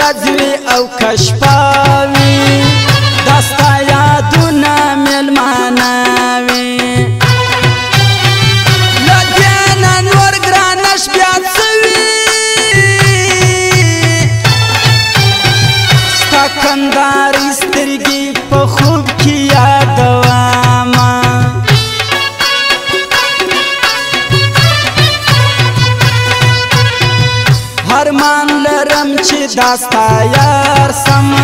ورځ وي او کشپاوي rastayar sam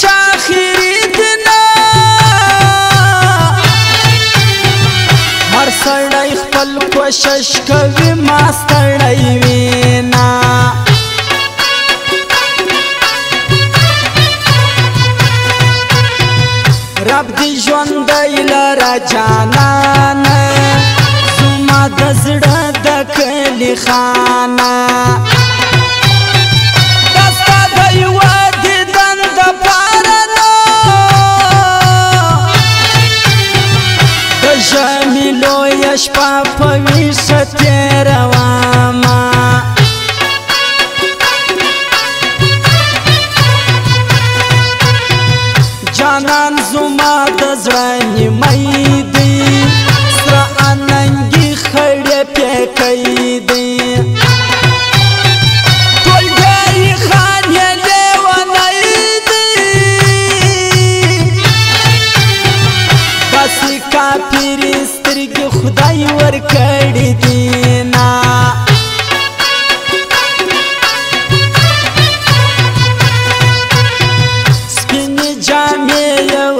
چا خریدنا هر سړی خپل کوشش کوي ما ستړی وینا رب دې ژوند لرا جانان زما د زړه د کلی خانه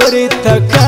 خبرې تکا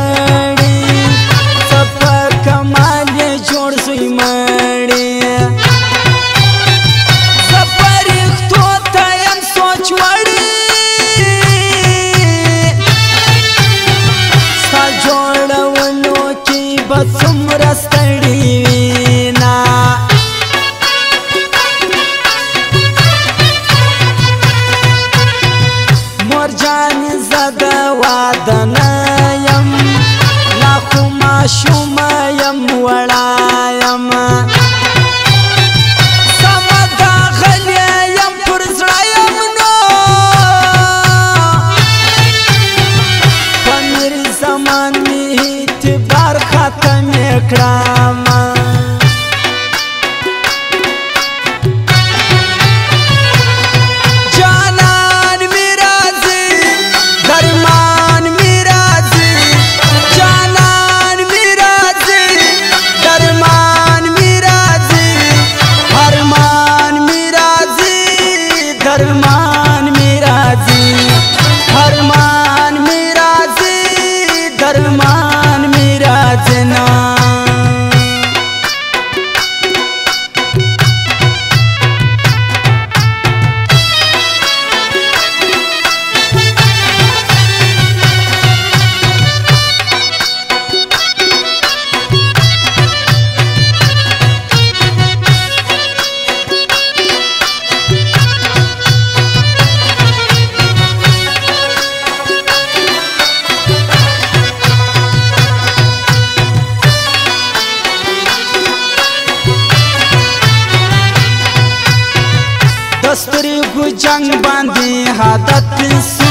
جنگ باندې حادت سو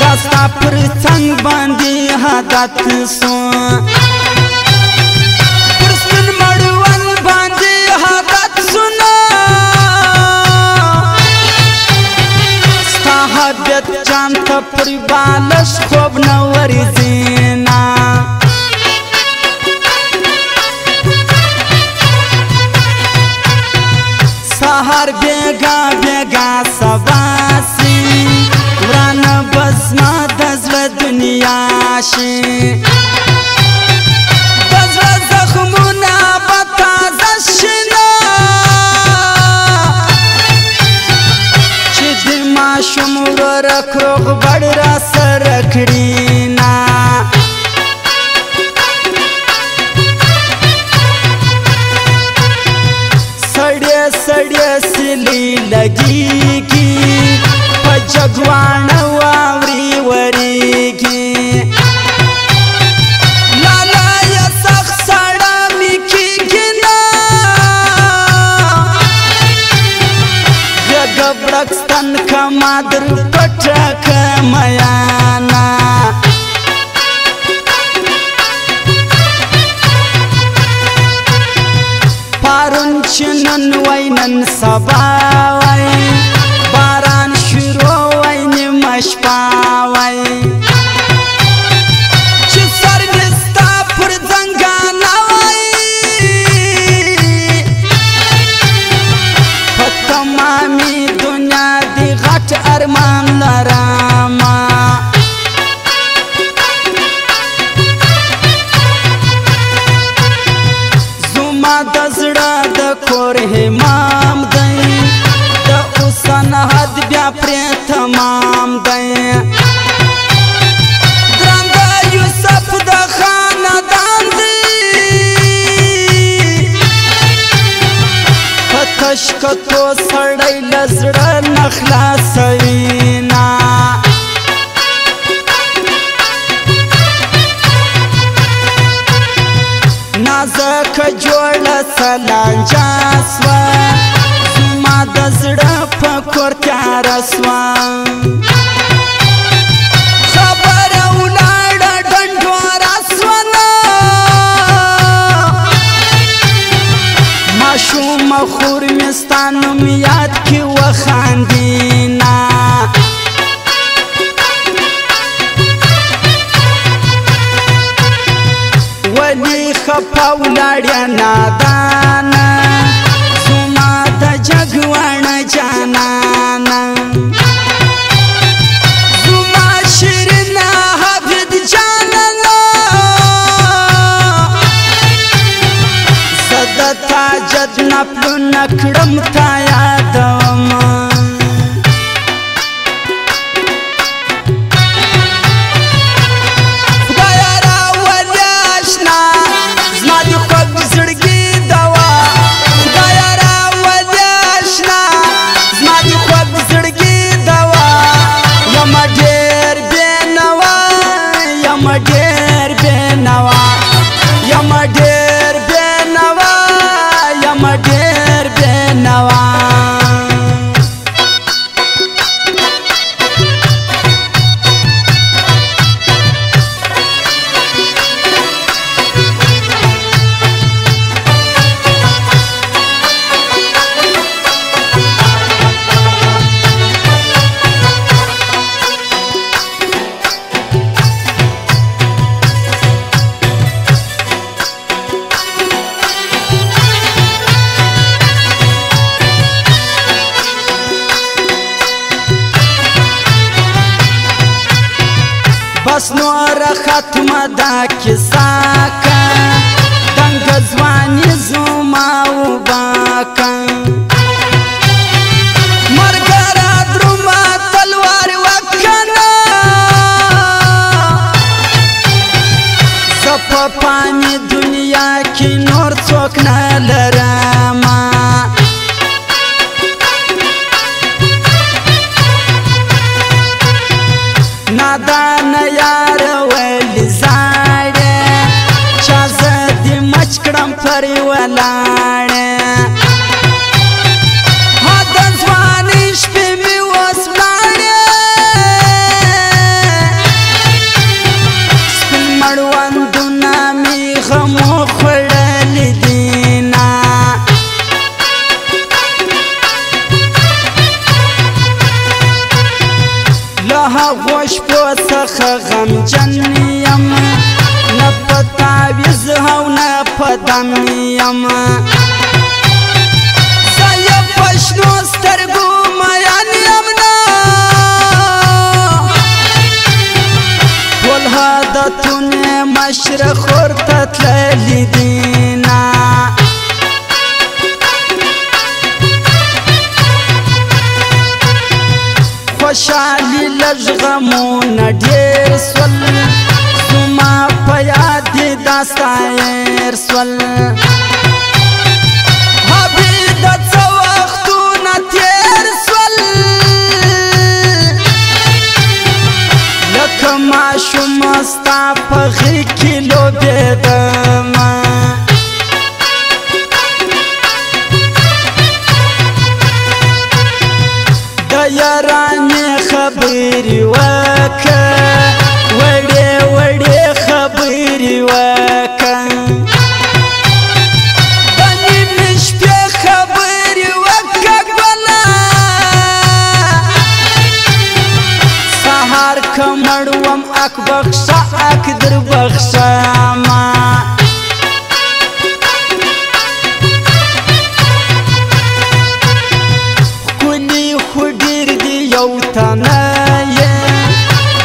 داستا پر څنګه باندې حادت سو پرسن مړوان باندې حادت سنا ستا حدت چانت پر بالش خوب نو ورزي شي بزر زخمونه بتازه شنه چې د ماشوم ورور کروغ بړ را سره کړي نه سړی سړی سلی لګي کی په جګوانه ما در پټه کمیانا پرون چې نن وای نن سبا وای باران شروع وای نیمه شپه وای تور همام دی د اوسن حد بیا پر تمام دی درنده یوسف د خاندان دی پتش کتو سړی لزړه نخلاصوي راته لانجا سوا زما د زړه په کور تیاره سوا خور مستانو میاد کی وخاندینا पावलाड्या नादान सुमात जगवाणाच्या नाना सदता जजना प्लू नखडम थाया दमा justiça پری ولاړ خوش پوسخ غم جن یم نپتا ویز هوا وطن یم زایب پشنو سترگو میان یمنا ټول حادتونه مشرق ورته تللی دي एक किलो बेदम کمړوم اک بخشا اک در بخشا ما کونی خډیر دی یو تنه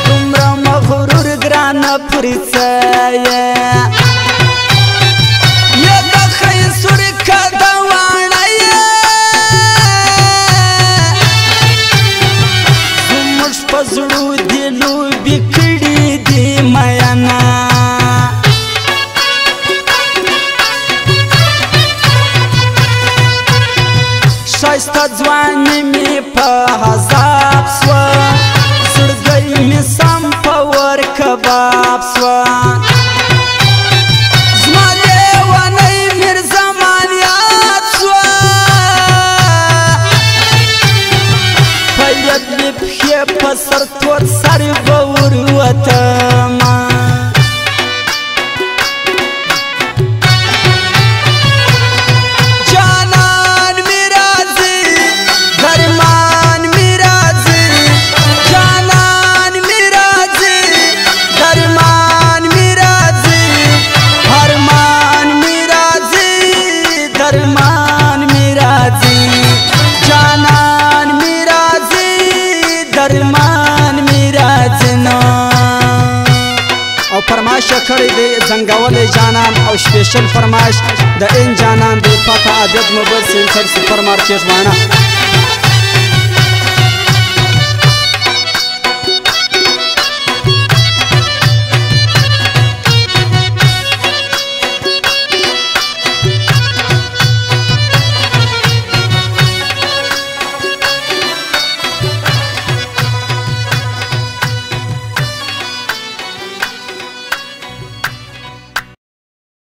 دومره مغرور ګران پرڅه شل فرمایش د ان جانان دی پاکه عادت مبر سنسر سپر مارکیټ وانه